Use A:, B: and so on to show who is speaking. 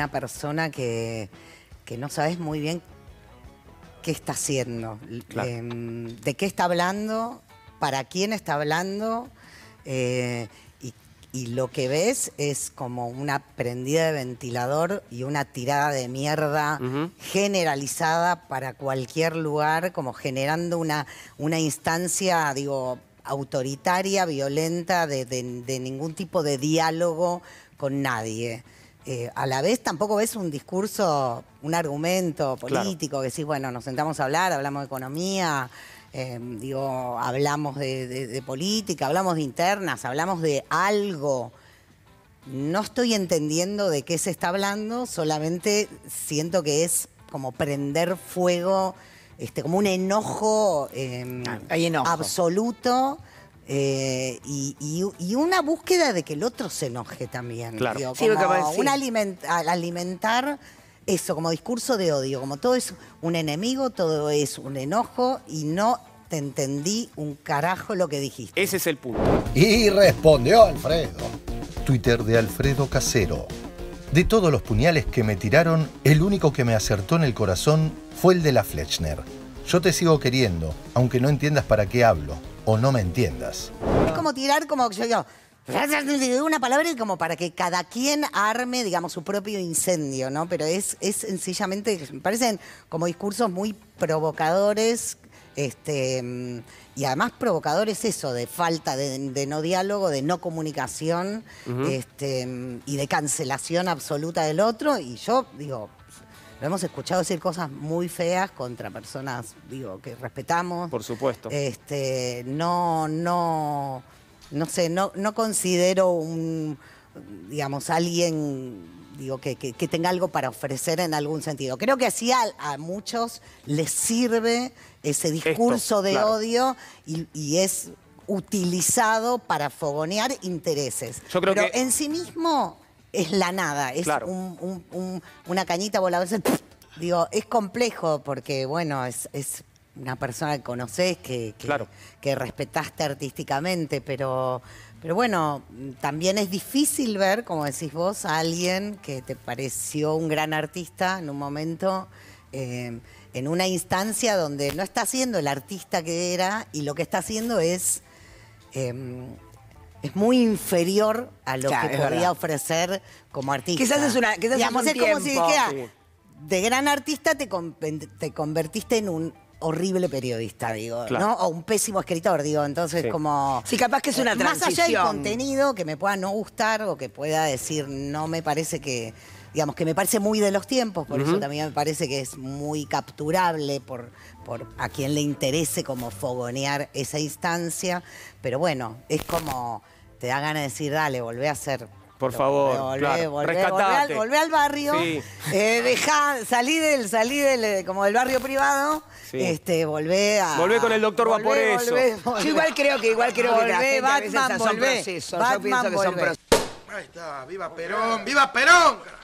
A: una persona que, que no sabes muy bien qué está haciendo, em, de qué está hablando, para quién está hablando. eh, y, y lo que ves es como una prendida de ventilador y una tirada de mierda generalizada para cualquier lugar, como generando una, una instancia, digo, autoritaria, violenta, de, de- de ningún tipo de diálogo con nadie. Eh, a la vez tampoco ves un discurso, un argumento
B: Claro.
A: político, que decís, bueno, nos sentamos a hablar, hablamos de economía, eh, digo, hablamos de, de- de política, hablamos de internas, hablamos de algo. No estoy entendiendo de qué se está hablando, solamente siento que es como prender fuego, este, como un enojo, eh,
C: hay enojo.
A: absoluto. Eh, y, y- y una búsqueda de que el otro se enoje también.
B: Claro.
A: digo,
C: Sí, sí.
A: un aliment- al alimentar eso, como discurso de odio, como todo es un enemigo, todo es un enojo y no te entendí un carajo lo que dijiste.
B: Ese es el punto.
D: Y respondió Alfredo. Twitter de Alfredo Casero. De todos los puñales que me tiraron, el único que me acertó en el corazón fue el de la Fletchner. Yo te sigo queriendo, aunque no entiendas para qué hablo, o no me entiendas.
A: Es como tirar como yo digo, una palabra y como para que cada quien arme, digamos, su propio incendio, ¿no? Pero es, es sencillamente, me parecen como discursos muy provocadores, este, y además provocadores eso, de falta de, de no diálogo, de no comunicación, este, y de cancelación absoluta del otro. Y yo digo, lo hemos escuchado decir cosas muy feas contra personas, digo, que respetamos.
B: Por supuesto.
A: Este, no, no, no sé, no, no considero un, digamos, alguien, digo, que, que- que tenga algo para ofrecer en algún sentido. Creo que así a, a muchos les sirve ese discurso de
B: claro.
A: odio y, y es utilizado para fogonear intereses.
B: Yo creo
A: Pero
B: que-
A: en sí mismo es la nada, es
B: Claro.
A: un- un- un- una cañita voladora. Digo, es complejo porque, bueno, es, es una persona que conoces, que, que,
B: Claro.
A: que respetaste artísticamente, pero, pero bueno, también es difícil ver, como decís vos, a alguien que te pareció un gran artista en un momento, eh, en una instancia donde no está siendo el artista que era y lo que está haciendo es... eh, es muy inferior a lo
C: Claro,
A: que
C: es
A: podría
C: verdad.
A: ofrecer como artista.
C: Quizás es una- quizás
A: Digamos,
C: es un
A: es como si dijera,
B: Sí.
A: de gran artista te, te convertiste en un horrible periodista, digo,
B: Claro.
A: ¿no? O un pésimo escritor, digo. Entonces,
B: Sí.
A: como...
C: Sí, capaz que es una
A: eh, Más allá del
C: transición.
A: contenido que me pueda no gustar o que pueda decir, no me parece que... Digamos, que me parece muy de los tiempos, por eso también me parece que es muy capturable por, por a quien le interese como fogonear esa instancia. Pero bueno, es como, te da ganas de decir, dale, volvé a hacer
B: Por favor,
A: Volvé,
B: claro,
A: volvé, volvé al, volvé al barrio,
B: Sí.
A: eh, dejá, salí del, salí del, eh, como del barrio privado,
B: Sí.
A: este, volvé a.
B: Volvé con el doctor
A: volvé,
B: Vaporeso.
A: volvé,
C: Yo igual creo que igual creo que la gente a veces
A: Batman,
C: son. Yo
A: Batman,
C: pienso que son
A: volvé.
C: procesos.
E: Ahí está, viva Perón, viva Perón.